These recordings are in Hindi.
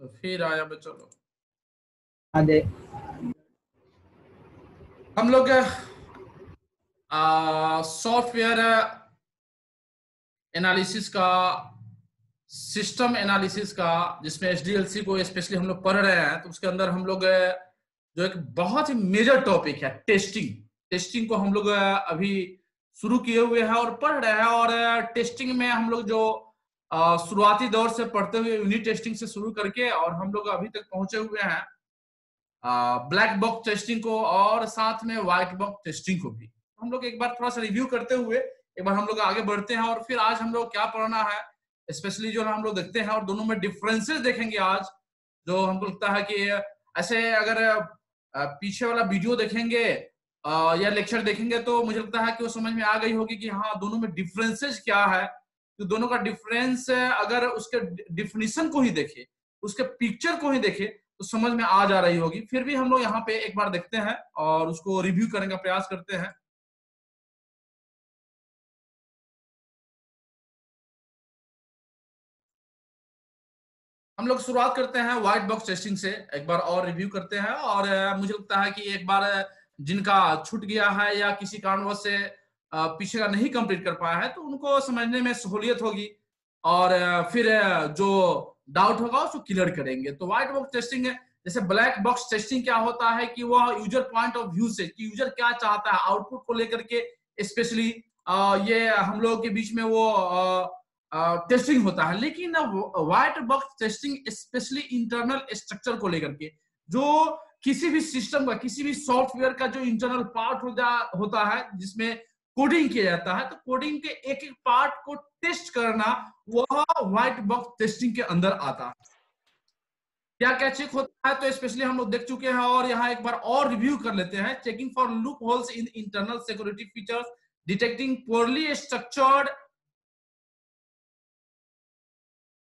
फिर आया चलो। अదే हम लोग सॉफ्टवेयर एनालिसिस का सिस्टम एनालिसिस का जिसमें एच को स्पेशली हम लोग पढ़ रहे हैं तो उसके अंदर हम लोग जो एक बहुत ही मेजर टॉपिक है टेस्टिंग टेस्टिंग को हम लोग अभी शुरू किए हुए हैं और पढ़ रहे हैं और टेस्टिंग में हम लोग जो शुरुआती दौर से पढ़ते हुए यूनिट टेस्टिंग से शुरू करके और हम लोग अभी तक पहुँचे हुए हैं ब्लैक बॉक्स टेस्टिंग को और साथ में व्हाइट बॉक्स टेस्टिंग को भी। हम लोग एक बार थोड़ा सा रिव्यू करते हुए, एक बार हम लोग आगे बढ़ते हैं और फिर आज हम लोग क्या पढ़ना है स्पेशली जो हम लोग देखते हैं और दोनों में डिफरेंसेस देखेंगे आज, जो हमको लगता है कि ऐसे अगर पीछे वाला वीडियो देखेंगे या लेक्चर देखेंगे तो मुझे लगता है कि वो समझ में आ गई होगी कि हाँ दोनों में डिफरेंसेस क्या है तो दोनों का डिफरेंस अगर उसके डिफिनीशन को ही देखे, उसके पिक्चर को ही देखे तो समझ में आ जा रही होगी। फिर भी हम लोग यहाँ पे एक बार देखते हैं और उसको रिव्यू करने का प्रयास करते हैं। हम लोग शुरुआत करते हैं व्हाइट बॉक्स टेस्टिंग से। एक बार और रिव्यू करते हैं और मुझे लगता है कि एक बार, जिनका छूट गया है या किसी कारणवश से पीछे का नहीं कंप्लीट कर पाया है तो उनको समझने में सहूलियत होगी और फिर जो डाउट होगा उसको क्लियर करेंगे। तो व्हाइट बॉक्स टेस्टिंग जैसे ब्लैक बॉक्स टेस्टिंग क्या होता है कि वह यूज़र पॉइंट ऑफ़ व्यू से, कि यूज़र क्या चाहता है आउटपुट को लेकर के स्पेशली ये हम लोगों के बीच में वो टेस्टिंग होता है। लेकिन white box testing specially internal structure को लेकर के, जो किसी भी सिस्टम का, किसी भी सॉफ्टवेयर का जो इंटरनल पार्ट होता होता है, जिसमें कोडिंग किया जाता है तो कोडिंग के एक एक पार्ट को टेस्ट करना, वह व्हाइट बॉक्स टेस्टिंग के अंदर आता है। क्या क्या चेक होता है तो स्पेशली हम लोग देख चुके हैं और यहाँ एक बार और रिव्यू कर लेते हैं। Checking for loopholes in internal security features detecting poorly structured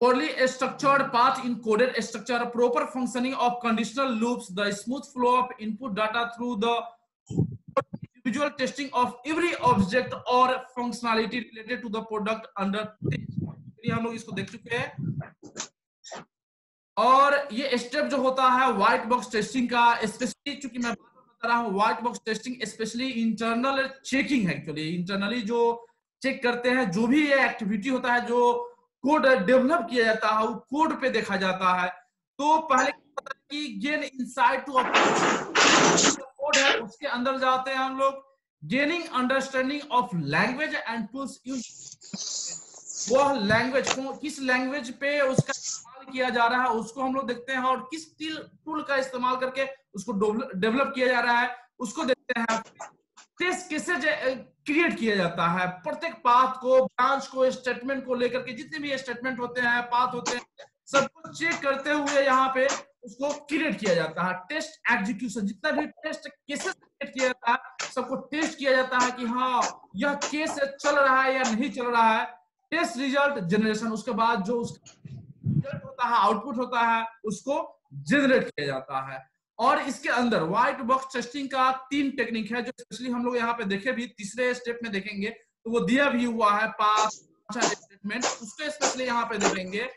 poorly structured path encoded structure, proper functioning of conditional loops, the smooth flow of input data through the individual testing of every object or functionality related to the product under ये हम लोग इसको देख चुके हैं। और ये स्टेप जो होता है व्हाइट बॉक्स टेस्टिंग का स्पेशली चूँकि मैं बार बार बता रहा हूँ white box testing specially internal checking है एक्चुअली इंटरनली जो चेक करते हैं, जो भी ये एक्टिविटी होता है, जो कोड डेवलप किया जाता है, वो कोड पे देखा जाता है। तो पहले कि गेन इनसाइट टू कोड है, उसके अंदर जाते हैं हम लोग। Gaining understanding of language and tools use वह लैंग्वेज किस लैंग्वेज पे उसका इस्तेमाल किया जा रहा है, उसको हम लोग देखते हैं और किस टूल का इस्तेमाल करके उसको डेवलप किया जा रहा है, उसको देखते हैं टेस्ट कैसे क्रिएट किया जाता है? प्रत्येक पाथ को ब्रांच को स्टेटमेंट को लेकर के जितने भी स्टेटमेंट होते हैं पाथ होते हैं सबको चेक करते हुए यहाँ पे उसको क्रिएट किया जाता है। टेस्ट एग्जीक्यूशन जितना भी टेस्ट केसेस क्रिएट किया जाता है, सबको टेस्ट किया जाता है कि हाँ यह केस चल रहा है या नहीं चल रहा है। टेस्ट रिज़ल्ट जनरेशन उसके बाद जो उसका रिज़ल्ट होता है आउटपुट होता है, उसको जनरेट किया जाता है। और इसके अंदर व्हाइट बॉक्स टेस्टिंग का तीन टेक्निक है, जो स्पेशली हम लोग यहाँ पे देखे भी, तीसरे स्टेप में देखेंगे तो वो दिया भी हुआ है पास स्टेटमेंट उसको स्पेशली यहाँ पे देखेंगे।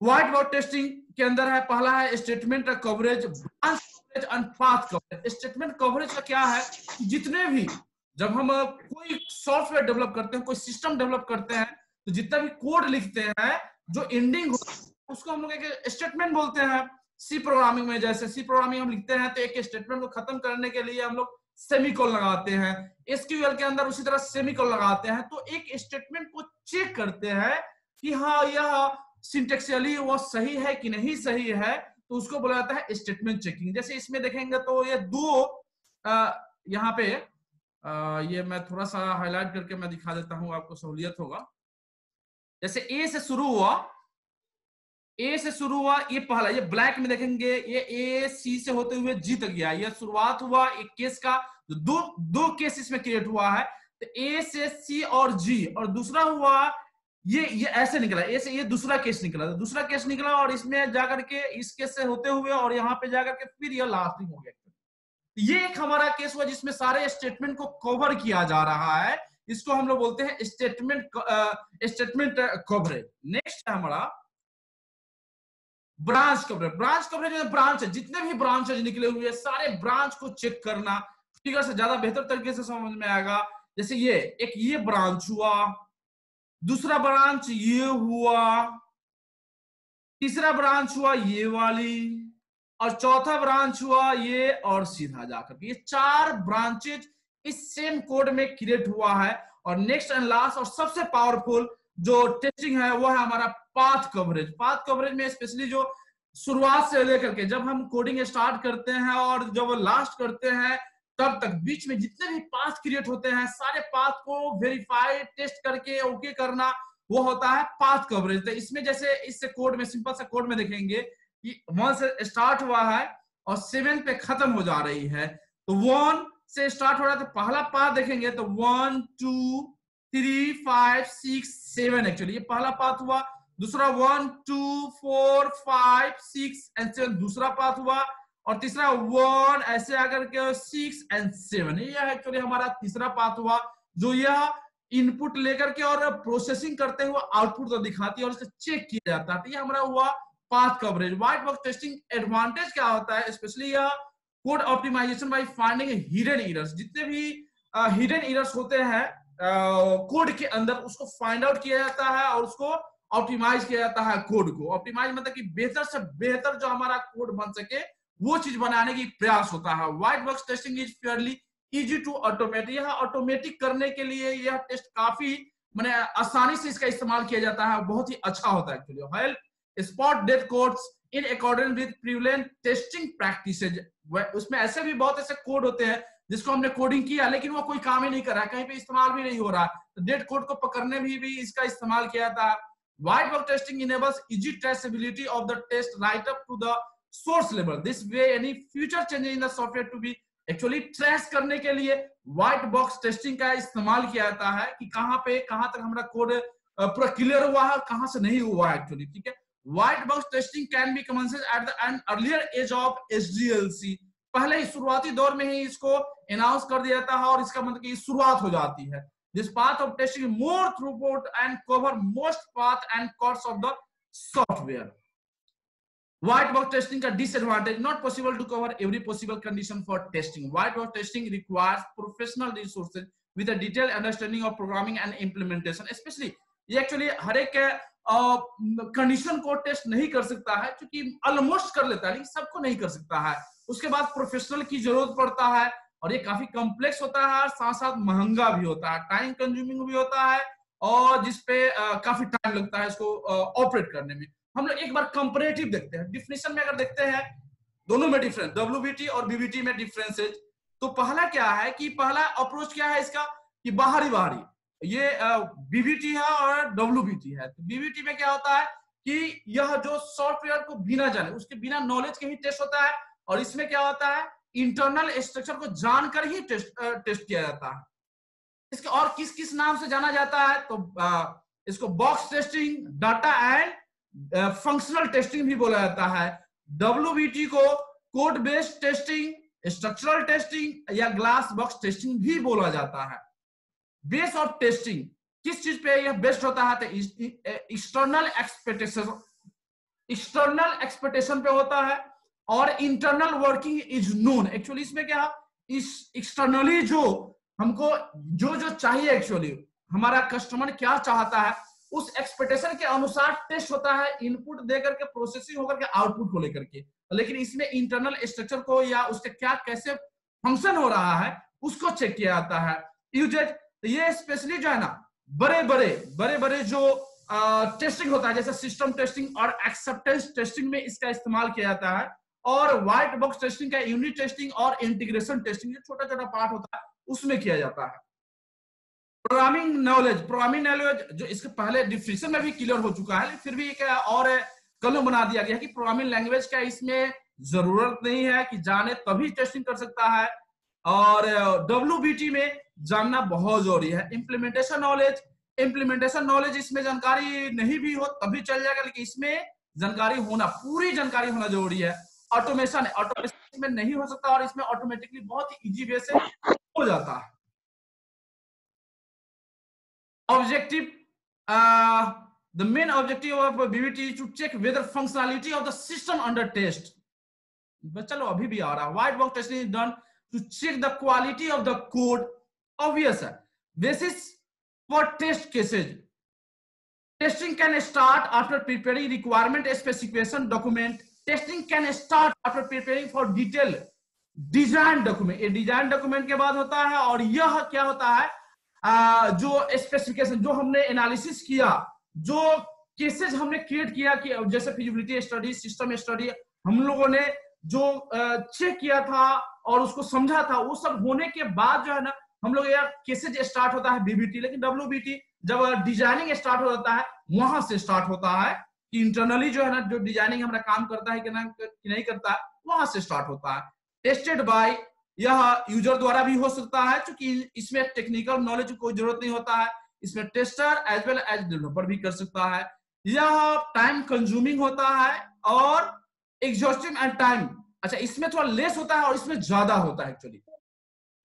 व्हाइट बॉक्स टेस्टिंग के अंदर है, पहला है statement coverage coverage and coverage statement coverage का क्या है? जितने भी, जब हम कोई सॉफ्टवेयर डेवलप करते हैं, कोई सिस्टम डेवलप करते हैं तो जितना भी कोड लिखते हैं, जो एंडिंग उसको हम लोग एक स्टेटमेंट बोलते हैं। सी प्रोग्रामिंग में जैसे सी प्रोग्रामिंग हम लिखते हैं तो एक स्टेटमेंट को खत्म करने के लिए हम लोग सेमिकोल लगाते हैं। एसक्यूएल के अंदर उसी तरह सेमिकोल लगाते हैं तो एक स्टेटमेंट को चेक करते हैं कि हाँ यह सिंटेक्सियली वो सही है कि नहीं सही है तो उसको बोला जाता है स्टेटमेंट चेकिंग जैसे इसमें देखेंगे तो ये दो यहाँ पे आ, ये मैं थोड़ा सा हाईलाइट करके मैं दिखा देता हूँ आपको सहूलियत होगा। जैसे ए से शुरू हुआ ए से शुरू हुआ ये पहला ये ब्लैक में देखेंगे ये ए सी से होते हुए जी तक गया। ये शुरुआत हुआ एक केस का दो दो केस इसमें क्रिएट हुआ है तो ए से सी और जी और दूसरा हुआ ये ये ऐसे निकला, ऐसे ये दूसरा केस निकला, दूसरा केस निकला और इसमें जाकर के इस केस से होते हुए और यहाँ पे जाकर के फिर ये लास्टिंग हो गया ये एक हमारा केस हुआ जिसमें सारे स्टेटमेंट को कवर किया जा रहा है। इसको हम लोग बोलते हैं स्टेटमेंट स्टेटमेंट कवरेज नेक्स्ट है हमारा branch coverage branch coverage branch है। जितने भी ब्रांचेज निकले हुए, सारे ब्रांच को चेक करना। फिगर से ज़्यादा बेहतर तरीके से समझ में आएगा। जैसे ये, एक ये ब्रांच हुआ। दूसरा ब्रांच ये हुआ, तीसरा ब्रांच हुआ ये वाली, और चौथा ब्रांच हुआ ये और सीधा जाकर ये चार ब्रांचेज इस सेम कोड में क्रिएट हुआ है, और नेक्स्ट एंड लास्ट और सबसे पावरफुल जो टेस्टिंग है, वो है हमारा पाथ कवरेज पाथ कवरेज में स्पेशली जो शुरुआत से लेकर के जब हम कोडिंग स्टार्ट करते हैं और जब लास्ट करते हैं तब तक बीच में जितने भी पाथ क्रिएट होते हैं, सारे पाथ को वेरीफाई टेस्ट करके ओके करना, वो होता है पाथ कवरेज तो इसमें जैसे इस कोड में सिंपल सा कोड में देखेंगे कि वन से स्टार्ट हुआ है और सेवन पे खत्म हो जा रही है। तो वन से स्टार्ट हो रहा है तो पहला पाथ देखेंगे तो one two three five six seven actually ये पहला पाथ हुआ, दूसरा one two four five six and seven दूसरा पाथ हुआ और तीसरा वन ऐसे आकर के सिक्स एंड सेवन ये एक्चुअली हमारा तीसरा पाथ हुआ, जो यह इनपुट लेकर के और प्रोसेसिंग करते हुए आउटपुट तो दिखाती है और इसे चेक किया जाता है। तो ये हमारा हुआ path coverage white box testing advantage क्या होता है? स्पेशली यह code optimisation by finding hidden errors जितने भी हिडन एरर्स होते हैं कोड के अंदर, उसको फाइंड आउट किया जाता है और उसको ऑप्टिमाइज किया जाता है कोड को। ऑप्टिमाइज मतलब कि बेहतर से बेहतर जो हमारा कोड बन सके वो चीज़ बनाने की प्रयास होता है। White box testing is fairly easy to automatic यह ऑटोमेटिक करने के लिए यह टेस्ट काफ़ी मैंने आसानी से इसका इस्तेमाल किया जाता है। बहुत ही अच्छा होता है actually help spot dead codes in according with prevalent testing practices उसमें ऐसे भी बहुत ऐसे कोड होते हैं जिसको हमने कोडिंग किया लेकिन वो कोई काम ही नहीं कर रहा है। कहीं पे इस्तेमाल भी नहीं हो रहा। तो डेट कोड को पकड़ने भी, भी इसका इस्तेमाल किया था white box testing enables easy traceability of the test right up to the source level this way any future changes in the software to be actually trace करने के लिए व्हाइट बॉक्स टेस्टिंग का इस्तेमाल किया जाता है कि कहाँ पे, कहाँ तक हमारा कोड पूरा क्लियर हुआ है कहाँ से नहीं हुआ है? एक्चुअली ठीक है white box testing can be commences at the an earlier age of SDLC पहले ही शुरुआती दौर में ही इसको अनाउंस कर दिया जाता है और इसका मतलब कि शुरुआत हो जाती है। This path of testing more throughput and cover most path and codes of the software White box testing का disadvantage not possible to cover every possible condition for testing. White box testing requires professional resources with a detailed understanding of programming and implementation. Especially ये एक्चुअली हर एक कंडीशन को टेस्ट नहीं कर सकता है क्योंकि ऑलमोस्ट कर लेता है लेकिन सबको नहीं कर सकता है उसके बाद प्रोफेशनल की ज़रूरत पड़ता है और ये काफ़ी कॉम्प्लेक्स होता है साथ साथ महँगा भी होता है टाइम कंज्यूमिंग भी होता है और जिसपे काफ़ी टाइम लगता है इसको ऑपरेट करने में हम लोग एक बार कंपेरेटिव देखते हैं। डिफिनेशन में अगर देखते हैं दोनों में डिफरेंस डब्ल्यूबीटी और बीबीटी में डिफरेंसेज तो पहला क्या है कि पहला अप्रोच क्या है इसका? कि बाहरी बाहरी। ये बीबीटी है और डब्ल्यूबीटी है। तो बीबीटी में क्या होता है कि यह जो सॉफ्टवेयर को बिना जाने उसके बिना नॉलेज के ही टेस्ट होता है और इसमें क्या होता है? इंटरनल स्ट्रक्चर को जानकर ही टेस्ट टेस्ट किया जाता है। इसके और किस किस नाम से जाना जाता है? तो आ, इसको box testing data and functional testing भी बोला जाता है। डब्ल्यूबीटी को code based testing structural testing या ग्लास बॉक्स टेस्टिंग भी बोला जाता है। बेस ऑफ़ टेस्टिंग किस चीज़ पे यह बेस्ट होता है? तो एक्सटर्नल एक्सपेक्टेशन एक्सटर्नल एक्सपेक्टेशन पे होता है और internal working is known actually इसमें क्या? इस एक्सटर्नली जो हमको, जो जो चाहिए एक्चुअली हमारा कस्टमर क्या चाहता है? उस एक्सपेक्टेशन के अनुसार टेस्ट होता है इनपुट देकर के प्रोसेसिंग होकर के आउटपुट को लेकर के। लेकिन इसमें इंटरनल स्ट्रक्चर को या उसके क्या, कैसे फ़ंक्शन हो रहा है, उसको चेक किया जाता है। यूजेज ये स्पेशली जो है ना, बड़े बड़े बड़े बड़े जो टेस्टिंग होता है, जैसे सिस्टम टेस्टिंग और एक्सेप्टेंस टेस्टिंग में इसका इस्तेमाल किया जाता है। और व्हाइट बॉक्स टेस्टिंग का यूनिट टेस्टिंग और इंटीग्रेशन टेस्टिंग जो छोटा छोटा पार्ट होता है, उसमें किया जाता है। प्रोग्रामिंग नॉलेज प्रोग्रामिंग नॉलेज जो इसके पहले डिफिनेशन में भी क्लियर हो चुका है, फिर भी एक और कलम बना दिया गया कि प्रोग्रामिंग लैंग्वेज का इसमें ज़रूरत नहीं है कि जाने तभी टेस्टिंग कर सकता है। और डब्ल्यू में जानना बहुत ज़रूरी है। इम्प्लीमेंटेशन नॉलेज इम्प्लीमेंटेशन नॉलेज इसमें जानकारी नहीं भी हो तभी चल जाएगा, लेकिन इसमें जानकारी होना, पूरी जानकारी होना ज़रूरी है। ऑटोमेशन ऑटोमेशन में नहीं हो सकता और इसमें ऑटोमेटिकली बहुत इजी वे से हो जाता है। Objective uh, the main objective of BBT is to check whether functionality of the system under test. चलो अभी भी आ रहा है. White box testing is done to check the quality of the code. Obvious है. Is for test cases. Testing can start after preparing requirement specification document. Testing can start after preparing for detailed design document ये डिज़ाइन डॉक्यूमेंट के बाद होता है और यह क्या होता है जो स्पेसिफिकेशन जो हमने एनालिसिस किया, जो केसेस हमने क्रिएट किया कि जैसे फिजिबिलिटी स्टडी सिस्टम स्टडी हम लोगों ने जो चेक किया था और उसको समझा था, वो सब होने के बाद जो है ना, हम लोग यार केसेज स्टार्ट होता है बीबीटी लेकिन डब्ल्यू जब डिज़ाइनिंग स्टार्ट हो जाता है, वहाँ से स्टार्ट होता है कि इंटरनली जो है ना, जो डिज़ाइनिंग हमारा काम करता है कि ना, कि नहीं करता है, वहाँ से स्टार्ट होता है। टेस्टेड बाय यह यूज़र द्वारा भी हो सकता है क्योंकि इसमें टेक्निकल नॉलेज कोई ज़रूरत नहीं होता है। इसमें tester as well as developer भी कर सकता है। यह टाइम कंज्यूमिंग होता है और एग्जॉस्टिव एंड टाइम अच्छा इसमें थोड़ा लेस होता है और इसमें ज़्यादा होता है एक्चुअली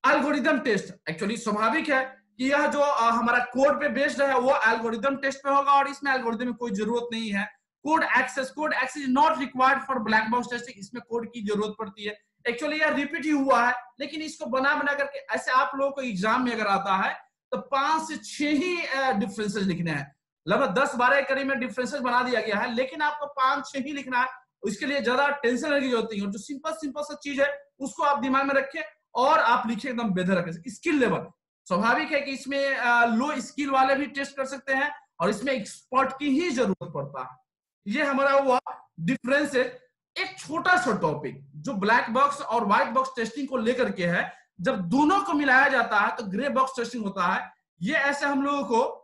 एल्गोरिदम टेस्ट एक्चुअली स्वाभाविक है कि यह जो हमारा कोड पे बेस्ड है, वो एल्गोरिदम टेस्ट पे होगा और इसमें एल्गोरिदम में कोई ज़रूरत नहीं है। Code access code access not required for black box testing इसमें कोड की ज़रूरत पड़ती है। एक्चुअली यह रिपीट ही हुआ है, लेकिन इसको बना बना करके ऐसे आप लोगों को एग्ज़ाम में अगर आता है तो पाँच से छह ही डिफरेंसेस लिखने हैं। लगभग दस बारह करीब में डिफरेंसेस बना दिया गया है, लेकिन आपको पाँच छह ही लिखना है। उसके लिए ज़्यादा टेंशन ज़रूरत नहीं है जो सिंपल सिंपल सा चीज़ है, उसको आप दिमाग में रखें और आप लिखे एकदम बेहतर रखें। स्किल लेवल स्वाभाविक है कि इसमें लो स्किल वाले भी टेस्ट कर सकते हैं, और इसमें एक्सपर्ट की ही ज़रूरत पड़ता है। ये हमारा हुआ डिफरेंस है एक छोटा सा टॉपिक जो ब्लैक बॉक्स और व्हाइट बॉक्स टेस्टिंग को लेकर के है, जब दोनों को मिलाया जाता है तो ग्रे बॉक्स टेस्टिंग होता है। ये ऐसे हम लोगों को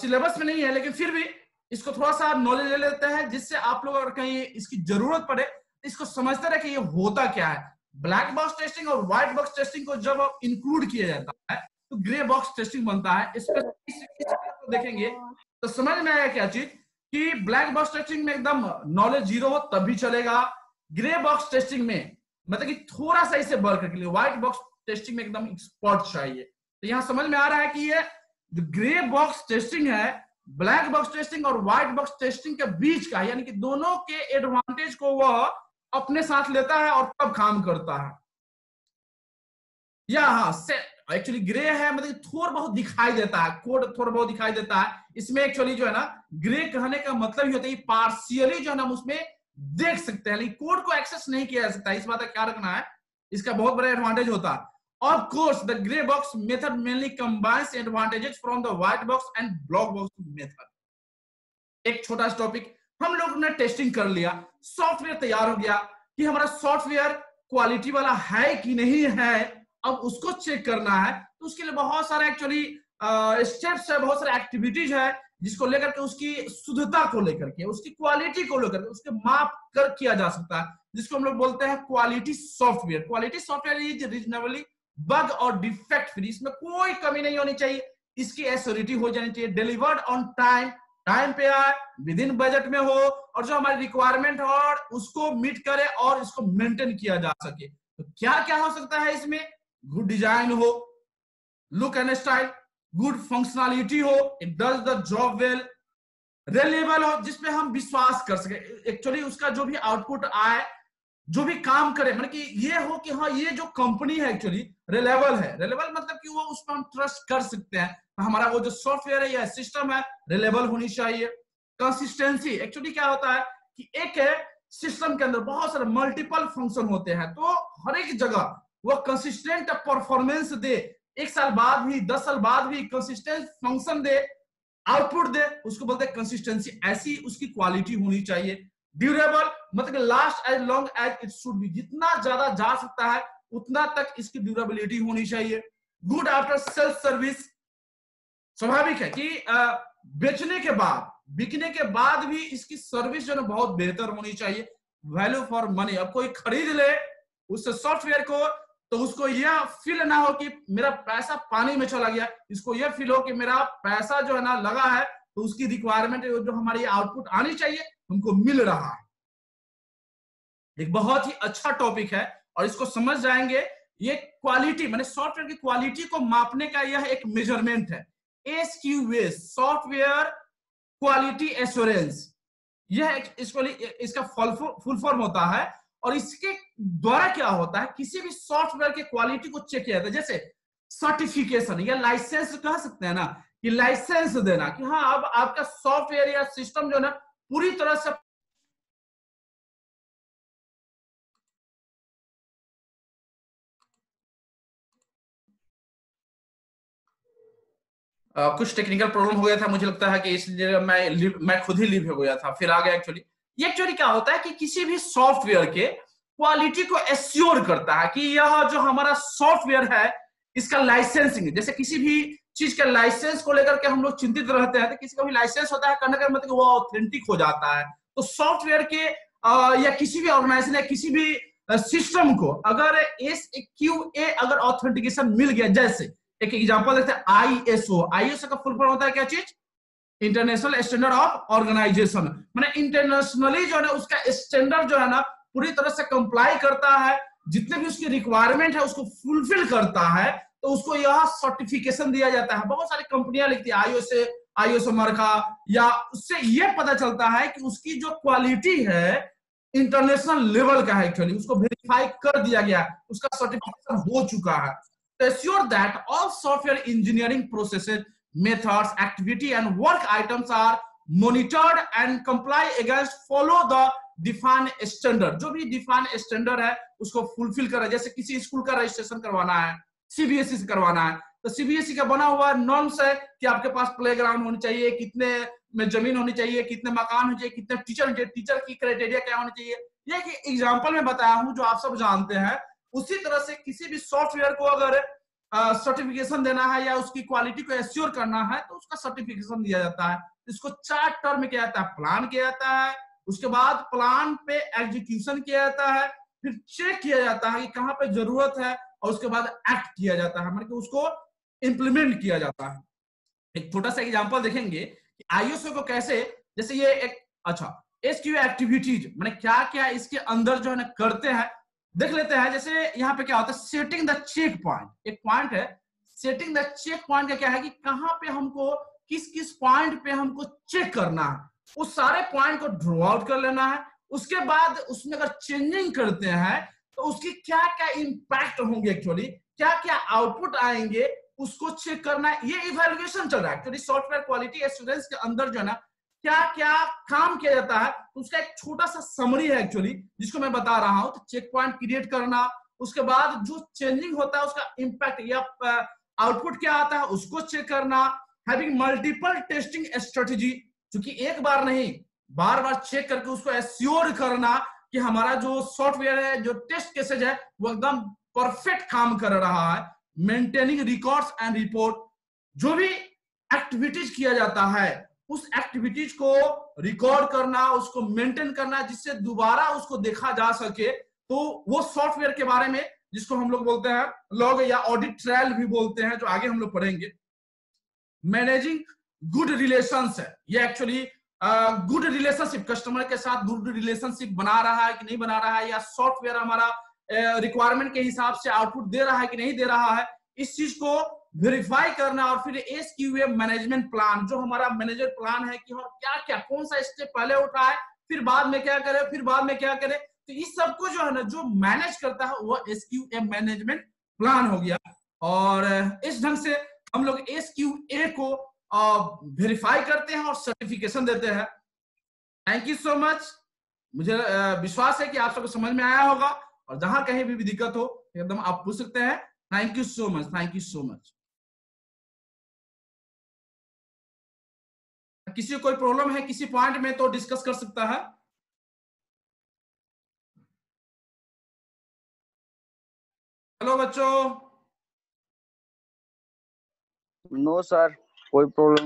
सिलेबस में नहीं है, लेकिन फिर भी इसको थोड़ा सा नॉलेज ले लेते हैं, जिससे आप लोग अगर कहीं इसकी ज़रूरत पड़े तो इसको समझते रहे कि ये होता क्या है। ब्लैक बॉक्स टेस्टिंग और व्हाइट बॉक्स टेस्टिंग को जब इंक्लूड किया जाता है तो ग्रे बॉक्स टेस्टिंग बनता है। इस पर देखेंगे तो समझ में आया क्या चीज़? कि ब्लैक बॉक्स टेस्टिंग में एकदम नॉलेज ज़ीरो हो तब भी चलेगा। ग्रे बॉक्स टेस्टिंग में मतलब कि थोड़ा सा इसे बढ़ करके लिए व्हाइट बॉक्स टेस्टिंग में एकदम एक्सपर्ट चाहिए। तो यहाँ समझ में आ रहा है कि ये ग्रे बॉक्स टेस्टिंग है ब्लैक बॉक्स टेस्टिंग और व्हाइट बॉक्स टेस्टिंग के बीच का, यानी कि दोनों के एडवांटेज को वह अपने साथ लेता है और तब काम करता है। या हाँ एक्चुअली ग्रे है मतलब थोड़ा बहुत दिखाई देता है कोड थोड़ा बहुत दिखाई देता है। इसमें एक्चुअली जो है ना ग्रे कहने का मतलब ही होता है पार्शियली जो है ना उसमें देख सकते हैं। लेकिन कोड को एक्सेस नहीं किया जा सकता। इस बात का क्या रखना है? इसका बहुत बड़ा एडवांटेज होता। है Of course the grey box method mainly combines advantages from the white box and block box method. एक छोटा सा टॉपिक हम लोग ने टेस्टिंग कर लिया सॉफ्टवेयर तैयार हो गया कि हमारा सॉफ्टवेयर क्वालिटी वाला है कि नहीं है। अब उसको चेक करना है तो उसके लिए बहुत सारे एक्चुअली स्टेप्स है, बहुत सारे एक्टिविटीज़ है, जिसको लेकर के उसकी शुद्धता को लेकर के, उसकी क्वालिटी को लेकर उसके माप कर किया जा सकता है, जिसको हम लोग बोलते हैं quality software quality software is reasonably bug और डिफेक्ट फ्री इसमें कोई कमी नहीं होनी चाहिए, इसकी एसोरिटी हो जानी चाहिए डिलीवर्ड ऑन टाइम टाइम पे आए विद इन बजट में हो, और जो हमारी रिक्वायरमेंट है, और उसको मीट करे और इसको मेंटेन किया जा सके। तो क्या क्या हो सकता है इसमें? गुड डिज़ाइन हो look and style good functionality हो it does the job well reliable हो जिसपे हम विश्वास कर सके। एक्चुअली उसका जो भी आउटपुट आए, जो भी काम करे मतलब कि ये हो कि हाँ ये जो कंपनी है एक्चुअली रिलेबल है। रिलेबल मतलब कि वो उस पर हम ट्रस्ट कर सकते हैं हमारा वो जो सॉफ्टवेयर है, या सिस्टम है रिलेबल होनी चाहिए। कंसिस्टेंसी एक्चुअली क्या होता है कि एक सिस्टम के अंदर बहुत सारे मल्टीपल फ़ंक्शन होते हैं तो हर एक जगह वो कंसिस्टेंट परफॉर्मेंस दे। एक साल बाद भी, दस साल बाद भी कंसिस्टेंट फ़ंक्शन दे आउटपुट दे, उसको बोलते हैं कंसिस्टेंसी ऐसी उसकी क्वालिटी होनी चाहिए। ड्यूरेबल मतलब last as long as it should be जितना ज़्यादा जा सकता है, उतना तक इसकी ड्यूरेबिलिटी होनी चाहिए। गुड आफ्टर सेल्फ सर्विस स्वाभाविक है कि बेचने के बाद, बिकने के बाद भी इसकी सर्विस जो है बहुत बेहतर होनी चाहिए। वैल्यू फॉर मनी अब कोई खरीद ले, उस सॉफ्टवेयर को तो उसको यह फील ना हो कि मेरा पैसा पानी में चला गया। इसको यह फील हो कि मेरा पैसा जो है ना लगा है तो उसकी रिक्वायरमेंट जो हमारी आउटपुट आनी चाहिए हमको मिल रहा है। एक बहुत ही अच्छा टॉपिक है, और इसको समझ जाएँगे। ये क्वालिटी मैंने सॉफ्टवेयर की क्वालिटी को मापने का यह एक मेज़रमेंट है। S Q software quality assurance यह इसको इसका फुल फॉर्म होता है। और इसके द्वारा क्या होता है किसी भी सॉफ्टवेयर के क्वालिटी को चेक किया जाता है। जैसे सर्टिफिकेशन या लाइसेंस कह सकते हैं ना कि लाइसेंस देना कि हाँ अब आपका सॉफ्टवेयर या सिस्टम जो है ना पूरी तरह से Uh, कुछ टेक्निकल प्रॉब्लम हो गया था मुझे लगता है कि इसलिए मैं मैं खुद ही लीव हो गया था फिर आ गया एक्चुअली एक्चुअली क्या होता है कि किसी भी सॉफ्टवेयर के क्वालिटी को एश्योर करता है कि यह जो हमारा सॉफ्टवेयर है, इसका लाइसेंसिंग जैसे किसी भी चीज़ के लाइसेंस को लेकर के हम लोग चिंतित रहते हैं तो किसी का भी लाइसेंस होता है करने का मतलब वो ऑथेंटिक हो जाता है। तो सॉफ्टवेयर के या किसी भी ऑर्गेनाइजेशन या किसी भी सिस्टम को अगर एस क्यू ए अगर ऑथेंटिकेशन मिल गया, जैसे एक एग्जांपल देखते हैं आईएसओ आईएसओ का फुल फॉर्म होता है क्या चीज़? इंटरनेशनल स्टैंडर्ड ऑफ़ ऑर्गेनाइजेशन मैंने इंटरनेशनली जो है ना उसका स्टैंडर्ड जो है ना पूरी तरह से कंप्लाई करता है। जितने भी उसकी रिक्वायरमेंट है उसको फुलफिल करता है तो उसको यह सर्टिफिकेशन दिया जाता है। बहुत सारी कंपनियाँ लिखती है आईओ से आईओ से मरखा या उससे यह पता चलता है कि उसकी जो क्वालिटी है इंटरनेशनल लेवल का है एक्चुअली उसको वेरीफाई कर दिया गया उसका सर्टिफिकेशन हो चुका है। assure that all software engineering processes, methods, activity, and work items are monitored and comply against follow the define standard जो भी डिफाइन स्टैंडर्ड है उसको फुलफिल कर। जैसे किसी स्कूल का रजिस्ट्रेशन करवाना है सीबीएसई से करवाना है तो सीबीएसई का बना हुआ नॉर्म्स है कि आपके पास प्ले ग्राउंड होनी चाहिए कितने में ज़मीन होनी चाहिए कितने मकान होने चाहिए कितने टीचर टीचर की क्राइटेरिया क्या होनी चाहिए। ये एग्ज़ाम्पल में बताया हूँ जो आप सब जानते हैं। उसी तरह से किसी भी सॉफ्टवेयर को अगर सर्टिफिकेशन देना है या उसकी क्वालिटी को एश्योर करना है तो उसका सर्टिफिकेशन दिया जाता है। इसको चार टर्म किया जाता है। प्लान किया जाता है, उसके बाद प्लान पे एग्जीक्यूशन किया जाता है, फिर चेक किया जाता है कि कहाँ पे ज़रूरत है, और उसके बाद एक्ट किया जाता है। मतलब उसको इंप्लीमेंट किया जाता है। एक छोटा सा एग्ज़ाम्पल देखेंगे कि आईएसओ को कैसे, जैसे ये एक अच्छा एसक्यू एक्टिविटीज़ मैंने क्या क्या इसके अंदर जो है ना करते हैं देख लेते हैं, जैसे यहाँ पे क्या होता है सेटिंग द चेक पॉइंट एक पॉइंट है सेटिंग द चेक पॉइंट का क्या है कि कहाँ पे हमको किस किस पॉइंट पे हमको चेक करना है। उस सारे पॉइंट को ड्रॉ आउट कर लेना है। उसके बाद उसमें अगर चेंजिंग करते हैं तो उसकी क्या क्या इंपैक्ट होंगे एक्चुअली क्या क्या आउटपुट आएँगे, उसको चेक करना है। ये इवेल्युएशन चल रहा है। एक्चुअली सॉफ्टवेयर क्वालिटी एश्योरेंस के अंदर जो है ना क्या क्या काम किया जाता है तो उसका एक छोटा सा समरी है एक्चुअली जिसको मैं बता रहा हूँ तो चेक पॉइंट क्रिएट करना, उसके बाद जो चेंजिंग होता है, उसका इंपैक्ट या आउटपुट क्या आता है, उसको चेक करना हैविंग मल्टीपल टेस्टिंग स्ट्रेटेजी क्योंकि एक बार नहीं, बार बार चेक करके उसको एश्योर करना कि हमारा जो सॉफ्टवेयर है, जो टेस्ट केसेज है, वो एकदम परफेक्ट काम कर रहा है मेंटेनिंग रिकॉर्ड्स एंड रिपोर्ट जो भी एक्टिविटीज़ किया जाता है उस एक्टिविटीज़ को रिकॉर्ड करना, उसको मेंटेन करना, जिससे दोबारा उसको देखा जा सके तो वो सॉफ्टवेयर के बारे में, जिसको हम लोग बोलते हैं लॉग या ऑडिट ट्रायल भी बोलते हैं, जो आगे हम लोग पढ़ेंगे। मैनेजिंग गुड रिलेशन है। ये एक्चुअली गुड रिलेशनशिप कस्टमर के साथ गुड रिलेशनशिप बना रहा है कि नहीं बना रहा है, या सॉफ्टवेयर हमारा रिक्वायरमेंट के हिसाब से आउटपुट दे रहा है कि नहीं दे रहा है, इस चीज़ को वेरीफाई करना और फिर एस मैनेजमेंट प्लान जो हमारा मैनेजर प्लान है कि हम क्या क्या, कौन सा स्टेप पहले उठाए फिर बाद में क्या करे, फिर बाद में क्या करे तो इस सबको जो है ना, जो मैनेज करता है, वो एस मैनेजमेंट प्लान हो गया। और इस ढंग से हम लोग एस क्यू ए को वेरीफाई करते हैं और सर्टिफिकेशन देते हैं। थैंक यू सो मच मुझे विश्वास है कि आप सबको समझ में आया होगा। और जहाँ कहीं भी दिक्कत हो, एकदम आप पूछ सकते हैं। Thank you so much thank you so much किसी को कोई प्रॉब्लम है, किसी पॉइंट में तो डिस्कस कर सकता है। हेलो बच्चों। नो सर कोई प्रॉब्लम